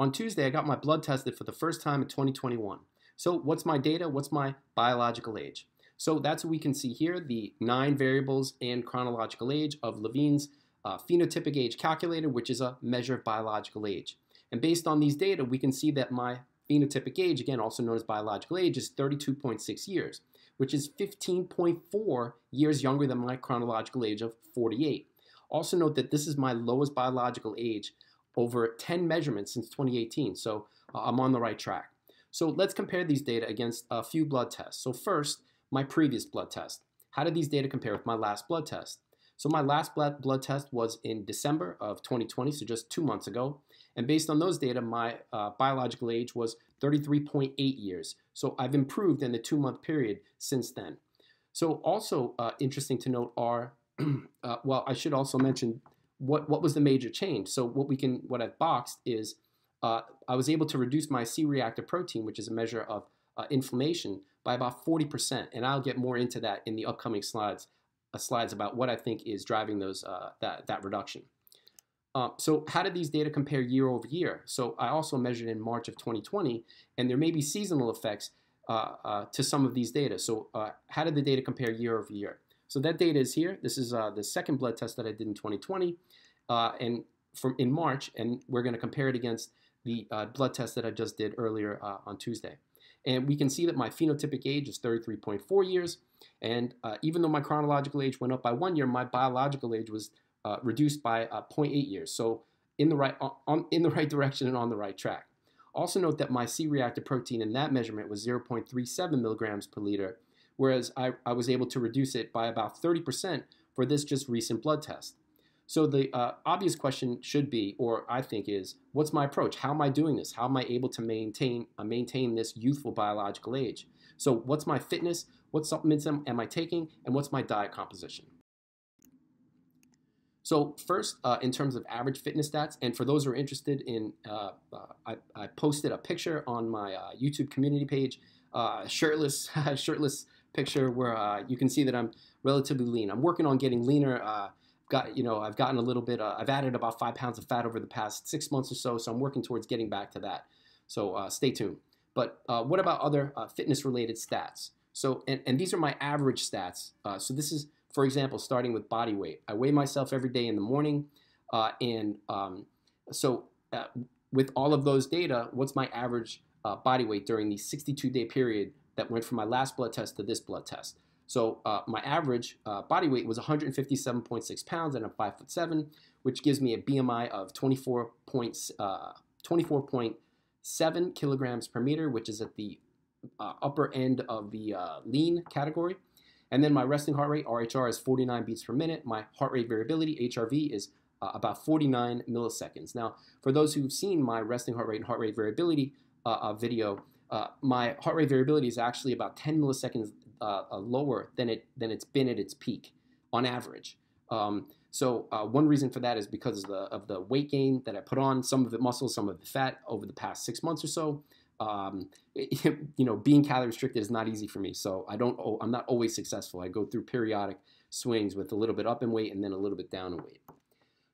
On Tuesday, I got my blood tested for the first time in 2021. So what's my data? What's my biological age? So that's what we can see here, the nine variables and chronological age of Levine's uh, phenotypic age calculator, which is a measure of biological age. And based on these data, we can see that my phenotypic age, again also known as biological age, is 32.6 years, which is 15.4 years younger than my chronological age of 48. Also note that this is my lowest biological age over 10 measurements since 2018, so uh, I'm on the right track. So let's compare these data against a few blood tests. So first, my previous blood test. How did these data compare with my last blood test? So my last blood, test was in December of 2020, so just two months ago. And based on those data, my uh, biological age was 33.8 years. So I've improved in the two month period since then. So also uh, interesting to note are, uh, well, I should also mention what, what was the major change. So what we can, what I've boxed is uh, I was able to reduce my C-reactive protein, which is a measure of uh, inflammation, by about 40%. And I'll get more into that in the upcoming slides, uh, slides about what I think is driving those uh, that, that reduction. Uh, so how did these data compare year over year? So I also measured in March of 2020, and there may be seasonal effects uh, to some of these data. So how did the data compare year over year? So that data is here. This is the second blood test that I did in 2020. and from in March, and we're going to compare it against the uh, blood test that I just did earlier uh, on Tuesday. And we can see that my phenotypic age is 33.4 years. And uh, even though my chronological age went up by one year, my biological age was uh, reduced by uh, 0.8 years. So in the, right, on, in the right direction and on the right track. Also note that my C-reactive protein in that measurement was 0.37 milligrams per liter, whereas I, I was able to reduce it by about 30% for this just recent blood test. So the uh, obvious question should be, or I think is, what's my approach? How am I doing this? How am I able to maintain uh, maintain this youthful biological age? So what's my fitness? What supplements am, am I taking? And what's my diet composition? So first, uh, in terms of average fitness stats, and for those who are interested in, uh, uh, I, I, posted a picture on my uh, YouTube community page, shirtless, shirtless picture where you can see that I'm relatively lean. I'm working on getting leaner got you know I've gotten a little bit uh, I've added about five pounds of fat over the past six months or so so I'm working towards getting back to that. So uh, stay tuned. But uh, what about other uh, fitness related stats? So and, and these are my average stats. Uh, so this is for example starting with body weight. I weigh myself every day in the morning uh, and um, so with all of those data what's my average body weight during the 62 day period that went from my last blood test to this blood test so uh, my average uh, body weight was 157.6 pounds, and I'm five foot seven, which gives me a BMI of 24 uh, 24.7 kilograms per meter, which is at the uh, upper end of the uh, lean category. And then my resting heart rate (RHR) is 49 beats per minute. My heart rate variability (HRV) is uh, about 49 milliseconds. Now, for those who've seen my resting heart rate and heart rate variability video, my heart rate variability is actually about 10 milliseconds uh, uh, lower than it than it's been at its peak on average. Um, so uh, one reason for that is because of the of the weight gain that I put on, some of the muscle, some of the fat over the past six months or so. Um, it, you know, being calorie restricted is not easy for me, so I don't. I'm not always successful. I go through periodic swings with a little bit up in weight and then a little bit down in weight.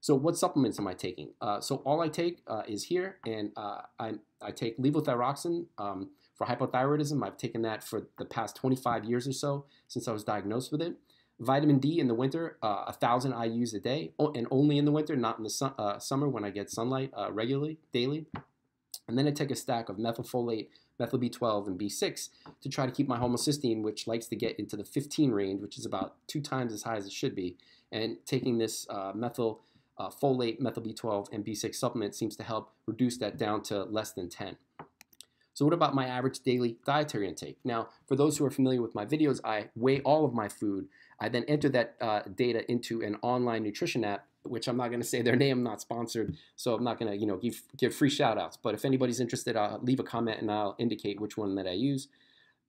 So what supplements am I taking? Uh, so all I take uh, is here, and uh, I, I take levothyroxine. Um, for hypothyroidism, I've taken that for the past 25 years or so since I was diagnosed with it. Vitamin D in the winter, uh, 1,000 IUs a day, and only in the winter, not in the uh, summer when I get sunlight uh, regularly, daily. And then I take a stack of methylfolate, methyl B12, and B6 to try to keep my homocysteine, which likes to get into the 15 range, which is about two times as high as it should be. And taking this uh, methyl uh, folate, methyl B12, and B6 supplement seems to help reduce that down to less than 10. So what about my average daily dietary intake? Now, for those who are familiar with my videos, I weigh all of my food. I then enter that uh, data into an online nutrition app, which I'm not going to say their name, I'm not sponsored, so I'm not going to you know give, give free shout outs. But if anybody's interested, I'll leave a comment and I'll indicate which one that I use.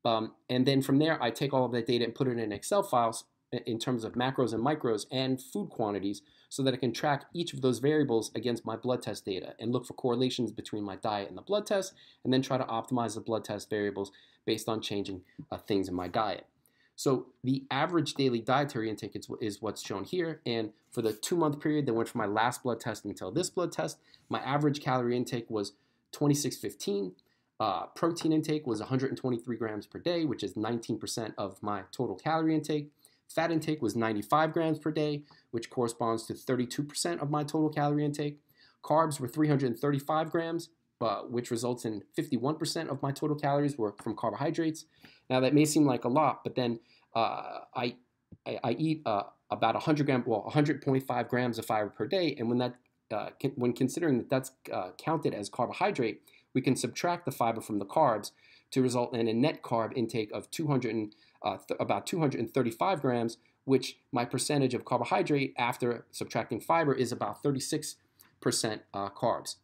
Um, and then from there, I take all of that data and put it in an Excel files in terms of macros and micros and food quantities so that I can track each of those variables against my blood test data and look for correlations between my diet and the blood test and then try to optimize the blood test variables based on changing uh, things in my diet. So the average daily dietary intake is, is what's shown here. And for the two month period that went from my last blood test until this blood test, my average calorie intake was 2615. Uh, protein intake was 123 grams per day, which is 19% of my total calorie intake. Fat intake was 95 grams per day, which corresponds to 32% of my total calorie intake. Carbs were 335 grams, uh, which results in 51% of my total calories were from carbohydrates. Now that may seem like a lot, but then uh, I, I, I eat uh, about 100 gram, well, 100.5 grams of fiber per day, and when that uh, when considering that that's uh, counted as carbohydrate, we can subtract the fiber from the carbs to result in a net carb intake of 200 uh, about 235 grams, which my percentage of carbohydrate after subtracting fiber is about 36% uh, carbs.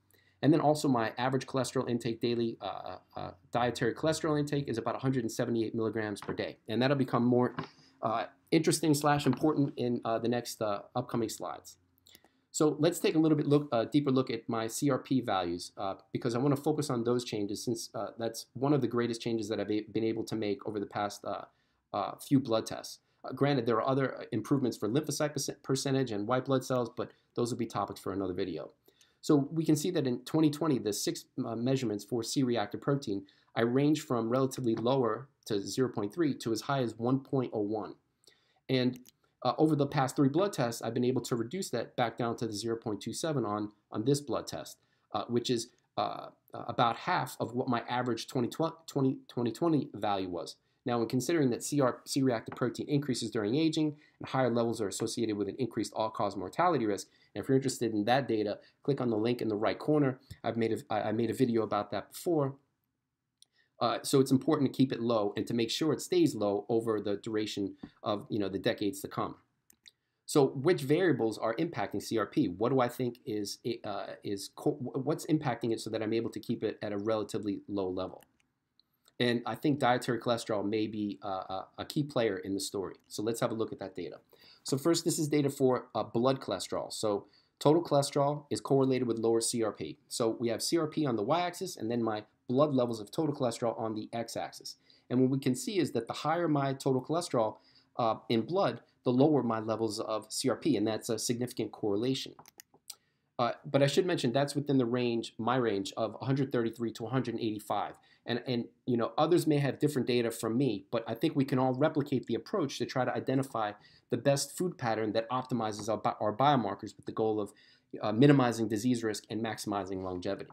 And then also my average cholesterol intake daily, uh, uh, dietary cholesterol intake is about 178 milligrams per day. And that'll become more uh, interesting slash important in the next upcoming slides. So let's take a little bit look, uh, deeper look at my CRP values uh, because I want to focus on those changes since uh, that's one of the greatest changes that I've been able to make over the past uh, uh, few blood tests. Uh, granted, there are other improvements for lymphocyte percentage and white blood cells, but those will be topics for another video. So we can see that in 2020, the six measurements for C-reactive protein, I range from relatively lower to 0.3 to as high as 1.01. And uh, over the past three blood tests, I've been able to reduce that back down to the 0.27 on, on this blood test, uh, which is uh, uh about half of what my average 2020, 2020 value was. Now, when considering that C-reactive protein increases during aging and higher levels are associated with an increased all-cause mortality risk, and if you're interested in that data, click on the link in the right corner. I've made a, I made a video about that before. Uh, so it's important to keep it low and to make sure it stays low over the duration of you know the decades to come. So which variables are impacting CRP? What do I think is uh, is what's impacting it so that I'm able to keep it at a relatively low level? And I think dietary cholesterol may be uh, a key player in the story. So let's have a look at that data. So first, this is data for uh, blood cholesterol. So total cholesterol is correlated with lower CRP. So we have CRP on the y-axis and then my blood levels of total cholesterol on the x-axis. And what we can see is that the higher my total cholesterol uh, in blood, the lower my levels of CRP, and that's a significant correlation. Uh, but I should mention that's within the range, my range of 133 to 185. And, and you know others may have different data from me, but I think we can all replicate the approach to try to identify the best food pattern that optimizes our, our biomarkers with the goal of uh, minimizing disease risk and maximizing longevity.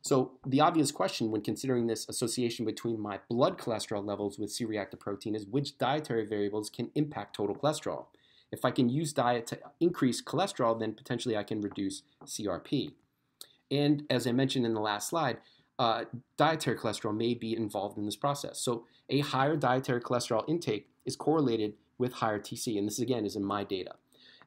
So the obvious question when considering this association between my blood cholesterol levels with C-reactive protein is which dietary variables can impact total cholesterol. If I can use diet to increase cholesterol, then potentially I can reduce CRP. And as I mentioned in the last slide, uh, dietary cholesterol may be involved in this process. So a higher dietary cholesterol intake is correlated with higher TC, and this again is in my data.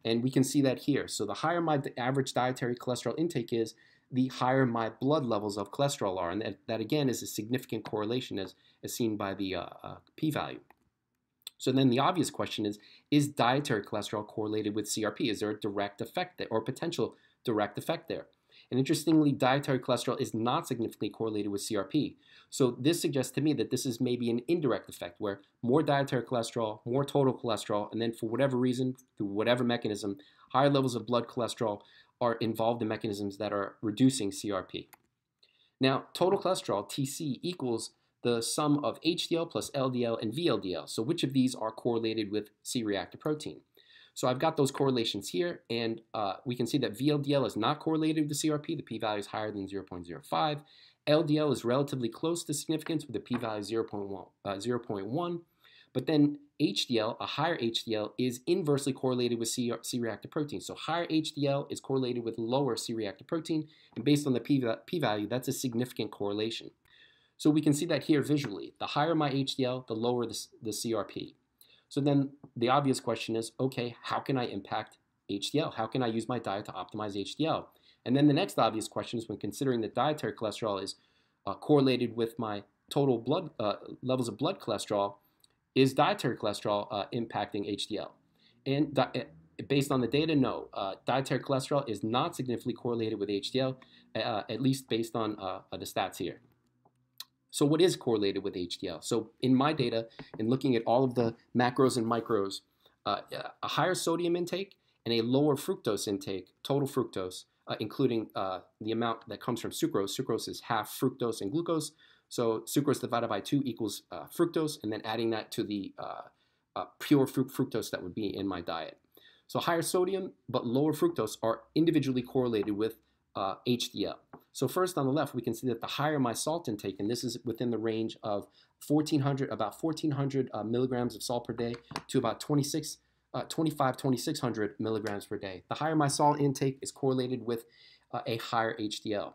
And we can see that here. So the higher my average dietary cholesterol intake is, the higher my blood levels of cholesterol are. And that, that again is a significant correlation as, as seen by the uh, uh, p-value. So then the obvious question is, is dietary cholesterol correlated with CRP? Is there a direct effect there or potential direct effect there? And interestingly, dietary cholesterol is not significantly correlated with CRP. So this suggests to me that this is maybe an indirect effect where more dietary cholesterol, more total cholesterol, and then for whatever reason, through whatever mechanism, higher levels of blood cholesterol are involved in mechanisms that are reducing CRP. Now, total cholesterol, TC, equals the sum of HDL plus LDL and VLDL. So which of these are correlated with C-reactive protein? So I've got those correlations here, and uh, we can see that VLDL is not correlated with the CRP. The p-value is higher than 0.05. LDL is relatively close to significance with a p-value of 0.1, uh, 0.1. But then HDL, a higher HDL, is inversely correlated with C-reactive protein. So higher HDL is correlated with lower C-reactive protein, and based on the p-value, that's a significant correlation. So we can see that here visually. The higher my HDL, the lower the, the CRP. So then the obvious question is, okay, how can I impact HDL? How can I use my diet to optimize HDL? And then the next obvious question is when considering that dietary cholesterol is uh, correlated with my total blood uh, levels of blood cholesterol, is dietary cholesterol uh, impacting HDL? And uh, based on the data, no. Uh, dietary cholesterol is not significantly correlated with HDL, uh, at least based on the stats here. So what is correlated with HDL? So in my data, in looking at all of the macros and micros, uh, a higher sodium intake and a lower fructose intake, total fructose, uh, including uh, the amount that comes from sucrose. Sucrose is half fructose and glucose. So sucrose divided by 2 equals uh, fructose, and then adding that to the uh, uh, pure fruit fructose that would be in my diet. So higher sodium but lower fructose are individually correlated with HDL. So first on the left, we can see that the higher my salt intake, and this is within the range of 1400, about 1400 milligrams of salt per day to about 26 uh, 25, 2600 milligrams per day. The higher my salt intake is correlated with uh, a higher HDL.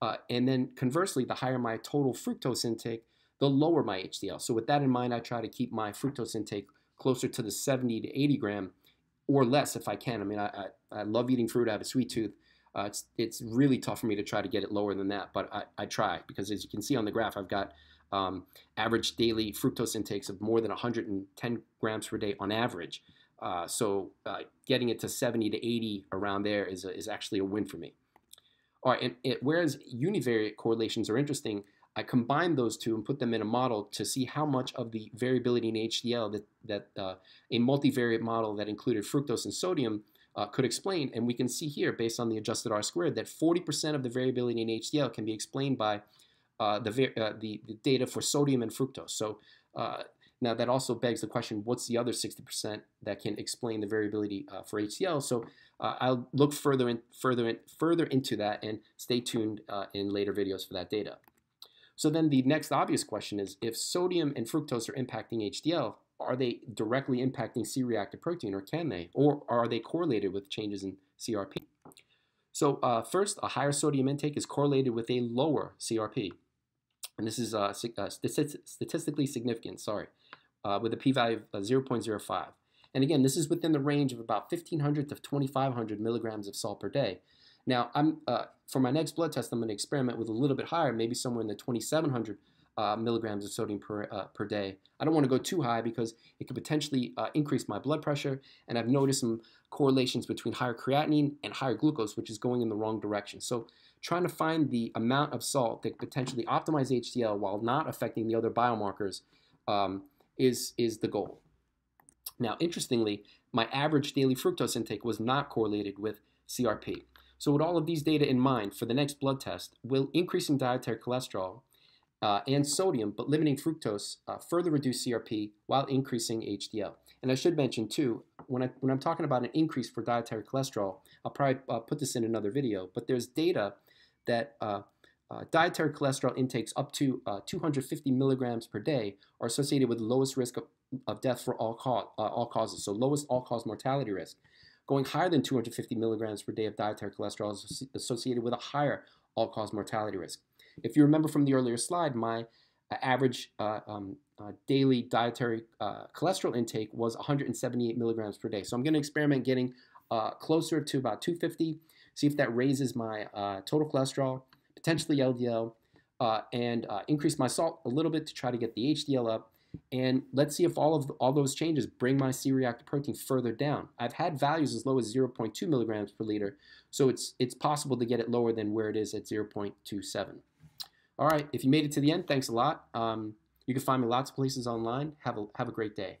Uh, and then conversely, the higher my total fructose intake, the lower my HDL. So with that in mind, I try to keep my fructose intake closer to the 70 to 80 gram or less if I can. I mean, I, I, I love eating fruit. I have a sweet tooth. Uh, it's, it's really tough for me to try to get it lower than that, but I, I try because as you can see on the graph, I've got um, average daily fructose intakes of more than 110 grams per day on average. Uh, so uh, getting it to 70 to 80 around there is, a, is actually a win for me. All right, and it, whereas univariate correlations are interesting, I combined those two and put them in a model to see how much of the variability in HDL that, that uh, a multivariate model that included fructose and sodium uh, could explain. And we can see here, based on the adjusted R squared, that 40% of the variability in HDL can be explained by uh, the, uh, the, the, data for sodium and fructose. So now that also begs the question, what's the other 60% that can explain the variability uh, for HDL? So uh, I'll look further in, further in, further into that and stay tuned uh, in later videos for that data. So then the next obvious question is, if sodium and fructose are impacting HDL, are they directly impacting C-reactive protein or can they? Or are they correlated with changes in CRP? So uh, first, a higher sodium intake is correlated with a lower CRP. And this is uh, uh statistically significant, sorry uh, with a p-value of 0.05. And again, this is within the range of about 1,500 to 2,500 milligrams of salt per day. Now, I'm uh, for my next blood test, I'm going to experiment with a little bit higher, maybe somewhere in the 2,700 uh, milligrams of sodium per, uh, per day. I don't want to go too high because it could potentially uh, increase my blood pressure, and I've noticed some correlations between higher creatinine and higher glucose, which is going in the wrong direction. So trying to find the amount of salt that potentially optimize HDL while not affecting the other biomarkers um, is, is the goal. Now, interestingly, my average daily fructose intake was not correlated with CRP. So with all of these data in mind, for the next blood test, will increasing dietary cholesterol uh, and sodium, but limiting fructose, uh, further reduce CRP while increasing HDL. And I should mention too, when, I, when I'm talking about an increase for dietary cholesterol, I'll probably uh, put this in another video, but there's data that uh, uh, dietary cholesterol intakes up to uh, 250 milligrams per day are associated with lowest risk of, of death for all, all causes, so lowest all-cause mortality risk. Going higher than 250 milligrams per day of dietary cholesterol is associated with a higher all-cause mortality risk. If you remember from the earlier slide, my uh, average uh, um, uh, daily dietary cholesterol intake was 178 milligrams per day. So I'm going to experiment getting closer to about 250, see if that raises my total cholesterol potentially LDL, uh, and uh, increase my salt a little bit to try to get the HDL up. And let's see if all of the, all those changes bring my C-reactive protein further down. I've had values as low as 0.2 milligrams per liter, so it's it's possible to get it lower than where it is at 0.27. All right, if you made it to the end, thanks a lot. Um, you can find me lots of places online. Have a have a great day.